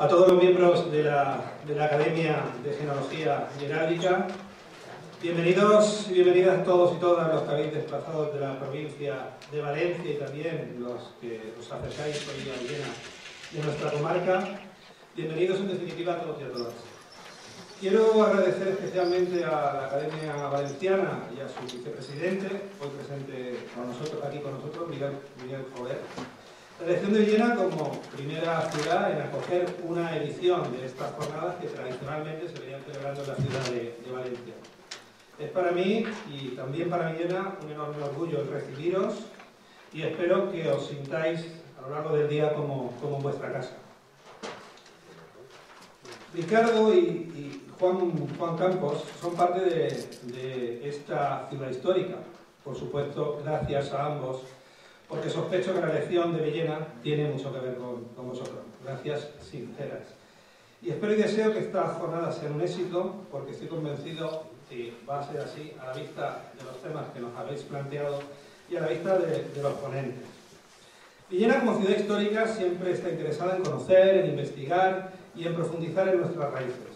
a todos los miembros de la, de la Academia de Genealogía y. Bienvenidos y bienvenidas todos y todas los que habéis desplazado de la provincia de Valencia y también los que os acercáis hoy a Viena de nuestra comarca. Bienvenidos en definitiva a todos y a todas. Quiero agradecer especialmente a la Academia Valenciana y a su vicepresidente, hoy presente con nosotros, aquí con nosotros, Miguel, Miguel elección de Villena como primera ciudad en acoger una edición de estas jornadas que tradicionalmente se venían celebrando en la ciudad de, Valencia. Es para mí y también para Villena un enorme orgullo recibiros y espero que os sintáis a lo largo del día como, como vuestra casa. Ricardo y, Juan, Juan, Campos son parte de, de esta ciudad histórica. Por supuesto, gracias a ambos porque sospecho que la elección de Villena tiene mucho que ver con, vosotros. Gracias sinceras. Y espero y deseo que esta jornada sea un éxito, porque estoy convencido que va a ser así a la vista de los temas que nos habéis planteado y a la vista de, de los ponentes. Villena como ciudad histórica siempre está interesada en conocer, en investigar y en profundizar en nuestras raíces.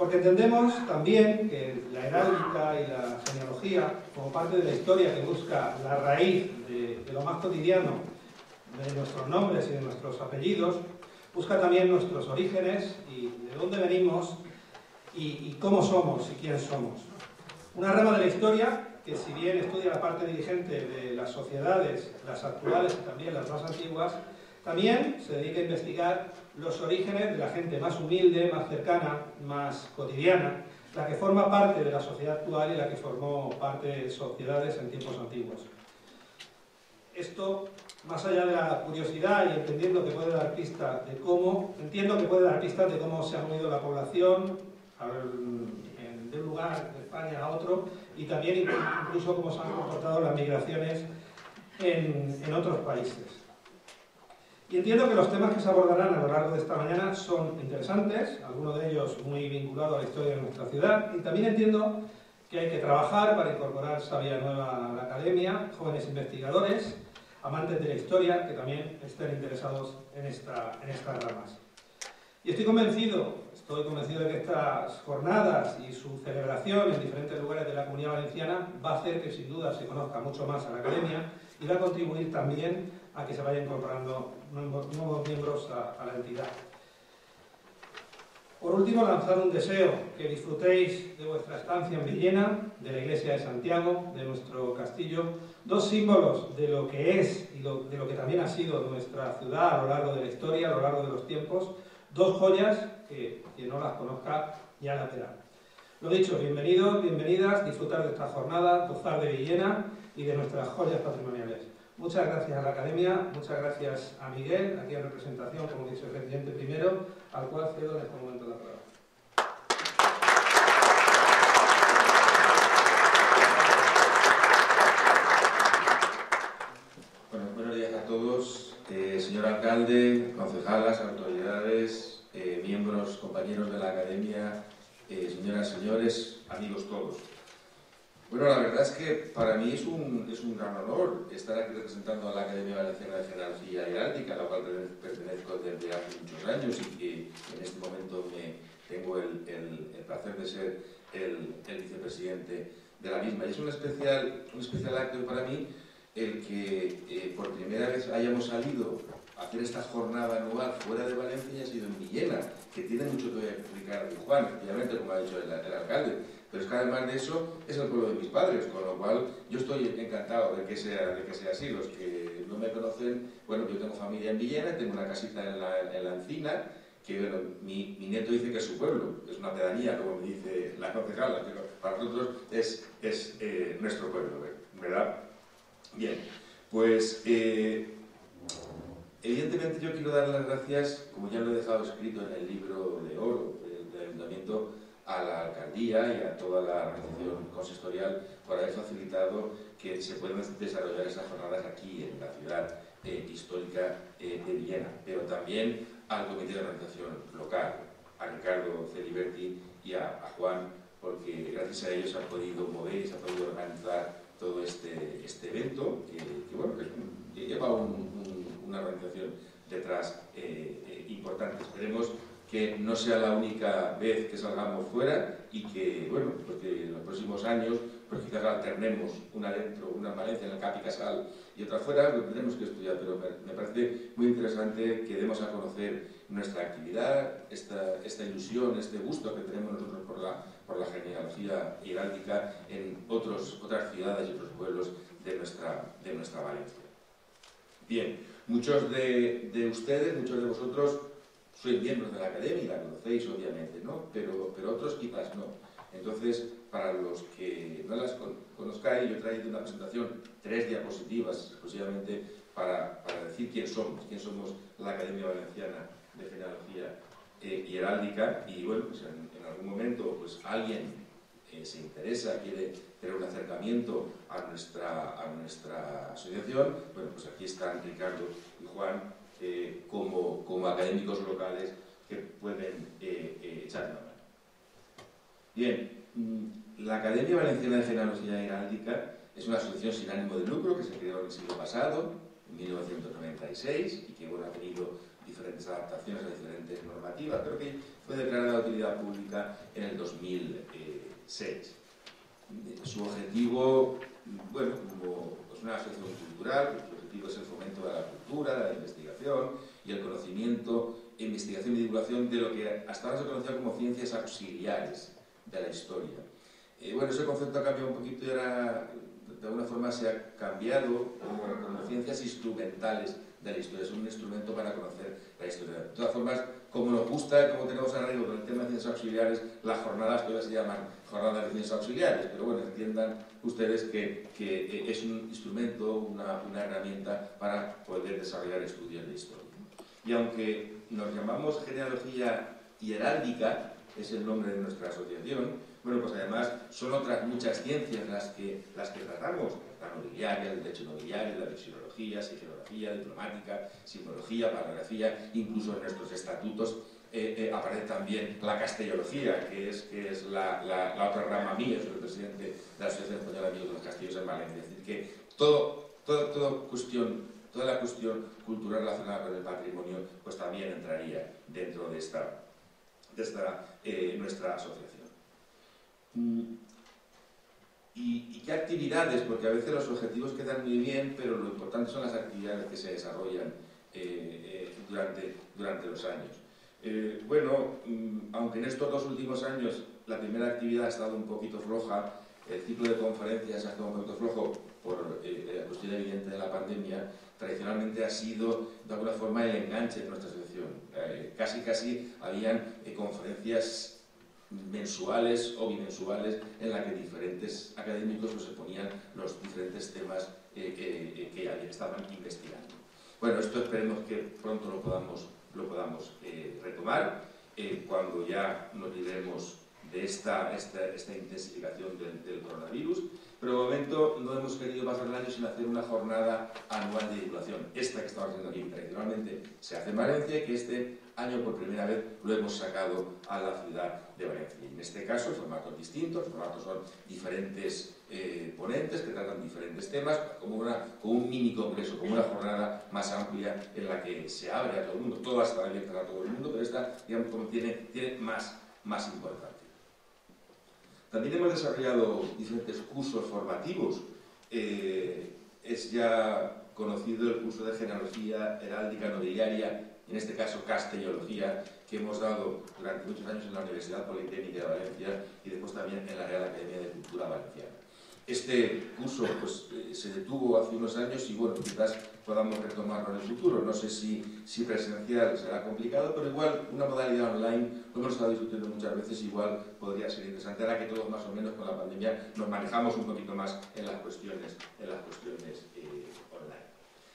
Porque entendemos también que la heráldica y la genealogía, como parte de la historia que busca la raíz de, lo más cotidiano de nuestros nombres y de nuestros apellidos, busca también nuestros orígenes y de dónde venimos y, cómo somos y quién somos. Una rama de la historia que si bien estudia la parte dirigente de las sociedades, las actuales y también las más antiguas, también se dedica a investigar los orígenes de la gente más humilde, más cercana, más cotidiana, la que forma parte de la sociedad actual y la que formó parte de sociedades en tiempos antiguos. Esto, más allá de la curiosidad y entendiendo que puede dar pistas de cómo, entiendo que puede dar pistas de cómo se ha movido la población de un lugar de España a otro y también incluso cómo se han comportado las migraciones en, en otros países. Y entiendo que los temas que se abordarán a lo largo de esta mañana son interesantes, algunos de ellos muy vinculados a la historia de nuestra ciudad, y también entiendo que hay que trabajar para incorporar sabia nueva a la academia, jóvenes investigadores, amantes de la historia, que también estén interesados en, esta, en estas ramas. Y estoy convencido, estoy convencido de que estas jornadas y su celebración en diferentes lugares de la comunidad valenciana va a hacer que sin duda se conozca mucho más a la academia y va a contribuir también a que se vayan incorporando nuevos, miembros a, la entidad. Por último, lanzar un deseo, que disfrutéis de vuestra estancia en Villena, de la iglesia de Santiago, de nuestro castillo, dos símbolos de lo que es y de lo que también ha sido nuestra ciudad a lo largo de la historia, a lo largo de los tiempos, dos joyas que quien no las conozca ya la verá. Lo dicho, bienvenidos, bienvenidas, disfrutar de esta jornada, gozar de Villena y de nuestras joyas patrimoniales. Muchas gracias a la Academia, muchas gracias a Miguel, aquí en representación como vicepresidente primero, al cual cedo en este momento la palabra. Bueno, buenos días a todos, eh, señor alcalde, concejalas, autoridades, eh, miembros, compañeros de la Academia, eh, señoras, señores, amigos todos. Bueno, la verdad es que para mí es un, gran honor estar aquí representando a la Academia Valenciana de Genealogía Heráldica, a la cual pertenezco desde hace muchos años y que en este momento me tengo el, placer de ser el, vicepresidente de la misma. Y es un especial, un especial acto para mí el que eh, por primera vez hayamos salido a hacer esta jornada anual fuera de Valencia y ha sido en Villena, que tiene mucho que explicar Juan, obviamente, como ha dicho el alcalde pero es que además de eso es el pueblo de mis padres, con lo cual yo estoy encantado de que sea, de que sea así. Los que no me conocen, bueno, yo tengo familia en Villena, tengo una casita en la, en la Encina, que bueno, mi, mi, nieto dice que es su pueblo, es una pedanía, como me dice la concejala, pero para nosotros es, es eh, nuestro pueblo, ¿verdad? Bien, pues eh, evidentemente yo quiero dar las gracias, como ya lo he dejado escrito en el libro de oro del Ayuntamiento, a la alcaldía y a toda la organización consistorial por haber facilitado que se puedan desarrollar esas jornadas aquí en la ciudad eh, histórica eh, de Villena, pero también al comité de organización local, a Ricardo Celiberti y a, Juan, porque gracias a ellos se ha podido mover y se ha podido organizar todo este, este evento, que, bueno, que lleva una organización detrás eh, importante. Esperemos que no sea la única vez que salgamos fuera y que, bueno, pues en los próximos años pues quizás alternemos una dentro, una en Valencia, en el Capi Casal y otra fuera, lo tendremos que estudiar, pero me, parece muy interesante que demos a conocer nuestra actividad, esta, esta ilusión, este gusto que tenemos nosotros por la, por la genealogía heráldica en otros, otras ciudades y otros pueblos de nuestra, de nuestra Valencia. Bien, muchos de, de ustedes, muchos de vosotros sois miembros de la academia y la conocéis obviamente, ¿no? Pero, pero otros quizás no. Entonces, para los que no las conozcáis, yo he traído una presentación, tres diapositivas exclusivamente para, para decir quién somos, quién somos la Academia Valenciana de Genealogía eh, y Heráldica y bueno, pues en, algún momento pues alguien eh, se interesa, quiere tener un acercamiento a nuestra, a nuestra asociación, bueno, pues aquí están Ricardo y Juan eh, como, como académicos locales que pueden echar una mano. Bien, mm, la Academia Valenciana de Genealogía Heráldica es una asociación sin ánimo de lucro que se creó en el siglo pasado, en 1996, y que bueno, ha tenido diferentes adaptaciones a diferentes normativas, pero que fue declarada de utilidad pública en el 2006. Su objetivo, bueno, como una asociación cultural cuyo objetivo es el fomento de la cultura, la investigación y el conocimiento, investigación y divulgación de lo que hasta ahora se conocía como ciencias auxiliares de la historia. Eh, bueno, ese concepto ha cambiado un poquito y ahora de alguna forma se ha cambiado como, como ciencias instrumentales de la historia, es un instrumento para conocer la historia. De todas formas, como nos gusta, como tenemos arreglo con el tema de ciencias auxiliares, las jornadas todavía se llaman jornadas de ciencias auxiliares, pero bueno, entiendan ustedes que, que es un instrumento, una, una, herramienta para poder desarrollar estudios de historia. Y aunque nos llamamos genealogía y heráldica, es el nombre de nuestra asociación, bueno, pues además son otras muchas ciencias las que, las que tratamos, la nobiliaria, el derecho nobiliario, la vexilología, sigilología, diplomática, simbología, paragrafía, incluso en nuestros estatutos eh, eh, aparece también la castellología, que es, que es la, otra rama mía, soy el presidente de la Asociación Española de Amigos de los Castillos en Valencia. Es decir, que todo, todo, todo cuestión, toda la cuestión cultural relacionada con el patrimonio pues también entraría dentro de esta, de esta eh, nuestra asociación. Mm, ¿Y, qué actividades? Porque a veces los objetivos quedan muy bien, pero lo importante son las actividades que se desarrollan eh, eh, durante, durante los años. Eh, bueno, mm, aunque en estos dos últimos años la primera actividad ha estado un poquito floja, el ciclo de conferencias ha estado un poquito flojo por la cuestión evidente de la pandemia, tradicionalmente ha sido de alguna forma el enganche de nuestra asociación. casi casi habían conferencias mensuales o bimensuales en la que diferentes académicos pues, ponían los diferentes temas eh, que, que, estaban investigando. Bueno, esto esperemos que pronto lo podamos, lo podamos eh, retomar eh, cuando ya nos libremos de esta, esta, intensificación del, coronavirus, pero de momento no hemos querido pasar el año sin hacer una jornada anual de divulgación. Esta que estamos haciendo aquí tradicionalmente se hace en Valencia y que este año por primera vez lo hemos sacado a la ciudad de Valencia. en este caso, formatos distintos, formatos son diferentes eh, ponentes que tratan diferentes temas, como, una, como un mini congreso, como una jornada más amplia en la que se abre a todo el mundo. Todas están abiertas a todo el mundo, pero esta, digamos, tiene, tiene más, más importancia. También hemos desarrollado diferentes cursos formativos. Eh, es ya conocido el curso de genealogía heráldica nobiliaria en este caso castellología, que hemos dado durante muchos años en la Universidad Politécnica de Valencia y después también en la Real Academia de Cultura Valenciana. Este curso pues, eh, se detuvo hace unos años y bueno, quizás podamos retomarlo en el futuro. No sé si, si presencial será complicado, pero igual una modalidad online, lo hemos estado discutiendo muchas veces, igual podría ser interesante, ahora que todos más o menos con la pandemia nos manejamos un poquito más en las cuestiones, en las cuestiones eh,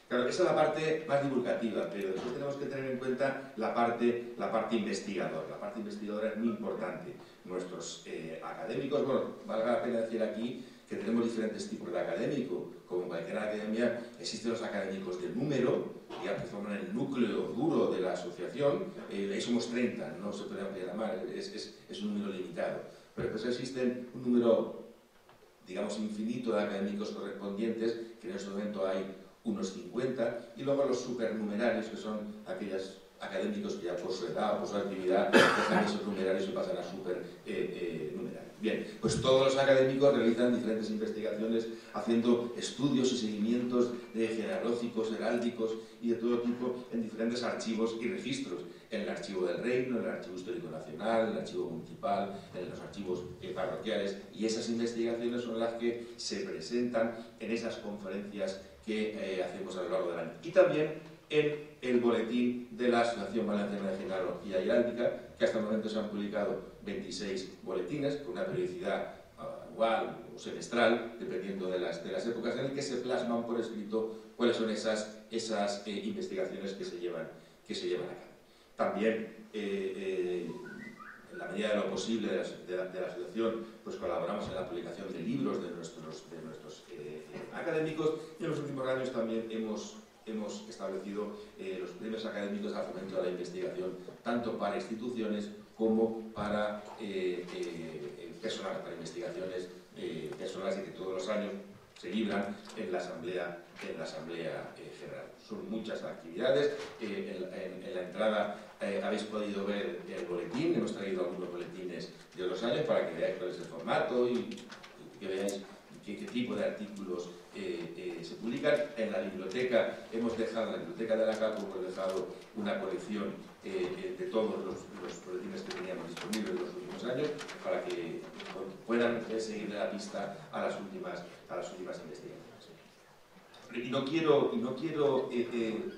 Claro, esa es la parte más divulgativa, pero después tenemos que tener en cuenta la parte, la parte investigadora. La parte investigadora es muy importante. Nuestros eh, académicos, bueno, valga la pena decir aquí que tenemos diferentes tipos de académico. Como en cualquier academia, existen los académicos del número, ya que forman el núcleo duro de la asociación. Eh, ahí somos 30, no se puede llamar, es, es, un número limitado. Pero después existen un número, digamos, infinito de académicos correspondientes, que en este momento hay unos 50, y luego los supernumerarios, que son aquellas, académicos que ya por su edad o por su actividad dejan esos numerarios y pasan a super eh, numerarios. Bien, pues todos los académicos realizan diferentes investigaciones haciendo estudios y seguimientos de genealógicos, heráldicos y de todo tipo en diferentes archivos y registros. En el archivo del reino, en el archivo histórico nacional, en el archivo municipal, en los archivos parroquiales y esas investigaciones son las que se presentan en esas conferencias que eh, hacemos a lo largo del año. Y también en el boletín de la Asociación Valenciana de Genealogía Heráldica, que hasta el momento se han publicado 26 boletines con una periodicidad anual o semestral, dependiendo de las, de las épocas, en el que se plasman por escrito cuáles son esas, esas eh, investigaciones que se, llevan, que se llevan a cabo. También, eh, en la medida de lo posible de la, de la, asociación, pues colaboramos en la publicación de libros de nuestros, de nuestros académicos y en los últimos años también hemos, hemos establecido eh, los premios académicos al fomento de la investigación, tanto para instituciones como para eh, eh, personal, para investigaciones personales y que todos los años se libran en la Asamblea, en la asamblea General. Son muchas actividades. En, la entrada habéis podido ver el boletín, hemos traído algunos boletines de otros años para que veáis cuál es el formato y, y que veáis qué, qué tipo de artículos eh, eh, se publican. En la biblioteca, hemos dejado, en la biblioteca de la CAPO, hemos dejado una colección eh, de todos los, los, que teníamos disponibles en los últimos años para que puedan seguir la pista a las últimas, a las últimas investigaciones. Y no quiero, y no quiero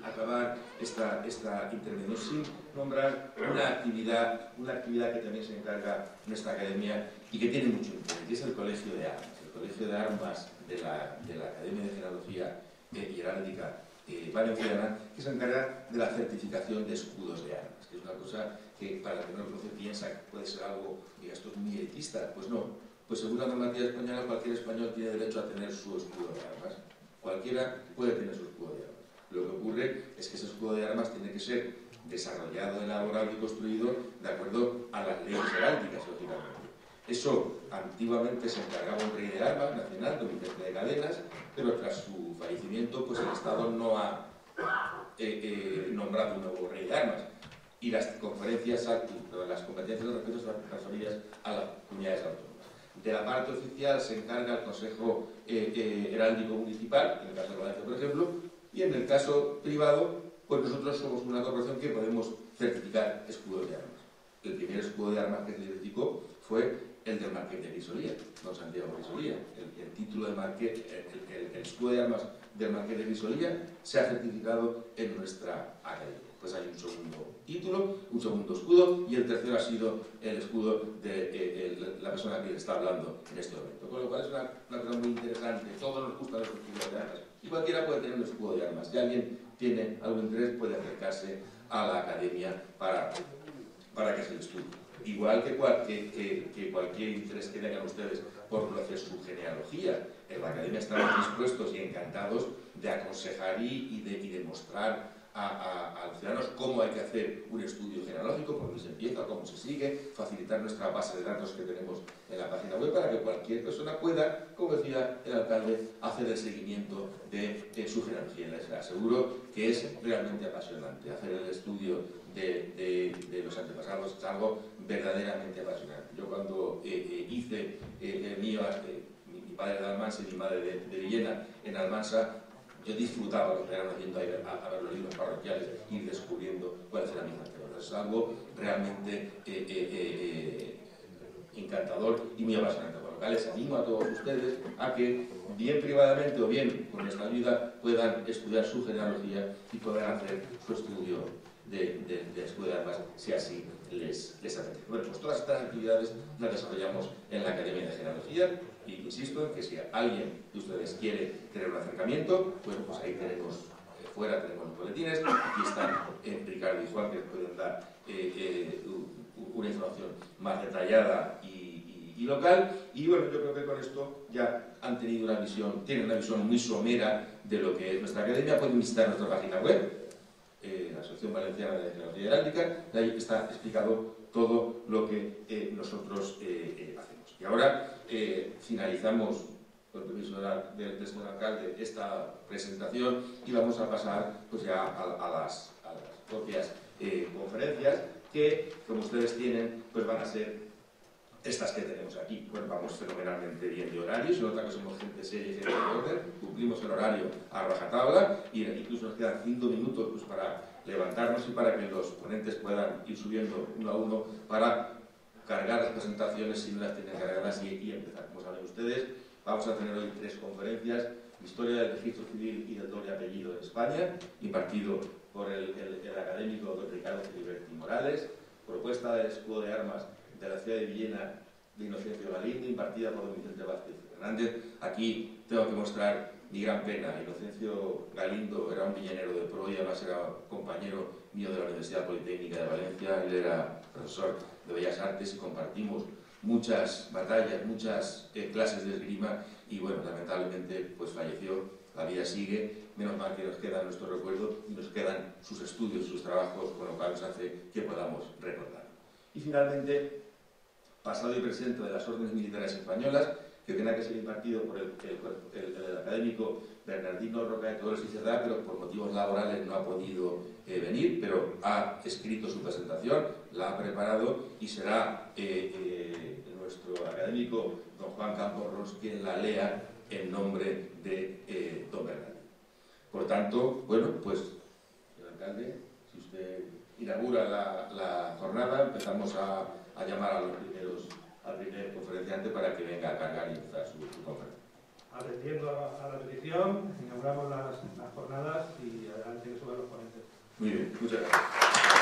acabar esta, esta intervención sin nombrar una actividad, una actividad que también se encarga nuestra academia y que tiene mucho interés, y es el Colegio de Armas. Colegio de Armas de la, de la Academia de Genealogía eh, y Heráldica eh, Valenciana, que se encarga de la certificación de escudos de armas, que es una cosa que para el que no lo conoce piensa que puede ser algo, que esto es muy elitista, pues no, pues según la normativa española cualquier español tiene derecho a tener su escudo de armas, cualquiera puede tener su escudo de armas. Lo que ocurre es que ese escudo de armas tiene que ser desarrollado, elaborado y construido de acuerdo a las leyes heráldicas, lógicamente. Eso antiguamente se encargaba un rey de armas nacional, Vicente de Cadenas, pero tras su fallecimiento pues el Estado no ha eh, eh, nombrado un nuevo rey de armas y las conferencias, las competencias respecto están transferidas a las comunidades autónomas. De la parte oficial se encarga el Consejo eh, Heráldico Municipal, en el caso de Valencia, por ejemplo, y en el caso privado, pues nosotros somos una corporación que podemos certificar escudos de armas. El primer escudo de armas que se certificó fue el del Marqués de Grisolía, don Santiago Grisolía. El, título de Marqués, el, escudo de armas del Marqués de Grisolía se ha certificado en nuestra academia. Pues hay un segundo título, un segundo escudo y el tercero ha sido el escudo de eh, la persona que está hablando en este momento. Con lo cual es una, cosa muy interesante. Todos nos gustan los escudos de armas y cualquiera puede tener un escudo de armas. Si alguien tiene algún interés puede acercarse a la academia para, para que se lo estudie igual que, cualquier interés que tengan ustedes por conocer su genealogía. En la academia estamos dispuestos y encantados de aconsejar y, de, mostrar a, los ciudadanos cómo hay que hacer un estudio genealógico, por dónde se empieza, cómo se sigue, facilitar nuestra base de datos que tenemos en la página web para que cualquier persona pueda, como decía el alcalde, hacer el seguimiento de, su genealogía. Les aseguro que es realmente apasionante hacer el estudio de, los antepasados, es algo verdaderamente apasionante. Yo cuando eh, eh, hice eh, el mío, mi, padre de Almansa y mi madre de, Villena en Almansa, yo disfrutaba lo que eran haciendo ahí, a, ver los libros parroquiales y ir descubriendo cuáles eran mis antepasados. Es algo realmente encantador y muy apasionante. Por lo cual les animo a todos ustedes a que, bien privadamente o bien con esta ayuda, puedan estudiar su genealogía y puedan hacer su estudio de, de, de escudo de armas, si así les, les apetece. Bueno, pues todas estas actividades las desarrollamos en la Academia de Genealogía y insisto en que si alguien de ustedes quiere tener un acercamiento, bueno, pues ahí tenemos, eh, fuera tenemos los boletines, aquí están eh, Ricardo y Juan que pueden dar eh, una información más detallada y, local. Y bueno, yo creo que con esto ya han tenido una visión, tienen una visión muy somera de lo que es nuestra academia, pueden visitar nuestra página web eh, la Asociación Valenciana de Geografía Heráldica, y ahí está explicado todo lo que eh, nosotros eh, hacemos. Y ahora finalizamos, con permiso del, señor alcalde, esta presentación y vamos a pasar pues, ya a, las, propias eh, conferencias que, como ustedes tienen, pues van a ser estas que tenemos aquí. Pues vamos fenomenalmente bien de horario, se nota que somos gente seria y gente de orden, cumplimos el horario a rajatabla y incluso nos quedan cinco minutos pues, para levantarnos y para que los ponentes puedan ir subiendo uno a uno para cargar las presentaciones si no las tienen cargadas y, y empezar. Como saben ustedes, vamos a tener hoy tres conferencias Historia del Registro Civil y del doble apellido en España, impartido por el, académico don Ricardo Filiberti Morales, propuesta del escudo de armas de la ciudad de Villena de Inocencio Galindo, impartida por don Vicente Vázquez Fernández. Aquí tengo que mostrar mi gran pena. Inocencio Galindo era un villanero de pro y además era compañero mío de la Universidad Politécnica de Valencia. Él era profesor de Bellas Artes y compartimos muchas batallas, muchas eh, clases de esgrima y bueno, lamentablemente pues falleció, la vida sigue, menos mal que nos queda nuestro recuerdo y nos quedan sus estudios, sus trabajos, con lo cual nos hace que podamos recordar. Y finalmente, pasado y presente de las órdenes militares españolas, que tenía que ser impartido por el, académico Bernardino Roca de Torres y Cerdá, pero por motivos laborales no ha podido eh, venir, pero ha escrito su presentación, la ha preparado y será eh, eh, nuestro académico don Juan Campos Ros quien la lea en nombre de don Bernardino. Por tanto, bueno, pues, señor alcalde, si usted inaugura la, jornada, empezamos a, a llamar a los primeros al primer conferenciante para que venga a cargar y empezar su, conferencia. Atendiendo a, la petición, inauguramos las, las jornadas y adelante que suban los ponentes. Muy bien, muchas gracias.